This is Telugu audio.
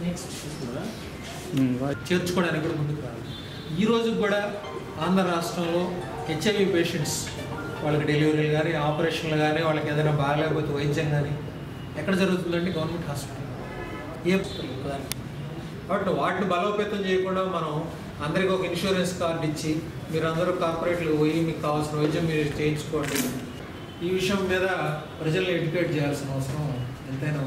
నెక్స్ట్ కూడా చేర్చుకోవడానికి కూడా ముందుకు రావాలి. ఈ కూడా ఆంధ్ర రాష్ట్రంలో హెచ్ఐవి పేషెంట్స్ వాళ్ళకి డెలివరీలు కానీ ఆపరేషన్లు కానీ వాళ్ళకి ఏదైనా బాగాలేకపోతే వైద్యం కానీ ఎక్కడ జరుగుతుందంటే గవర్నమెంట్ హాస్పిటల్. ఏ కాబట్టి వాటిని బలోపేతం చేయకుండా మనం అందరికీ ఒక ఇన్సూరెన్స్ కార్డు ఇచ్చి మీరు అందరూ కార్పొరేట్లు పోయి మీకు కావాల్సిన వైద్యం మీరు చేయించుకోండి. ఈ విషయం మీద ప్రజల్ని ఎడ్యుకేట్ చేయాల్సిన అవసరం ఎంతైనా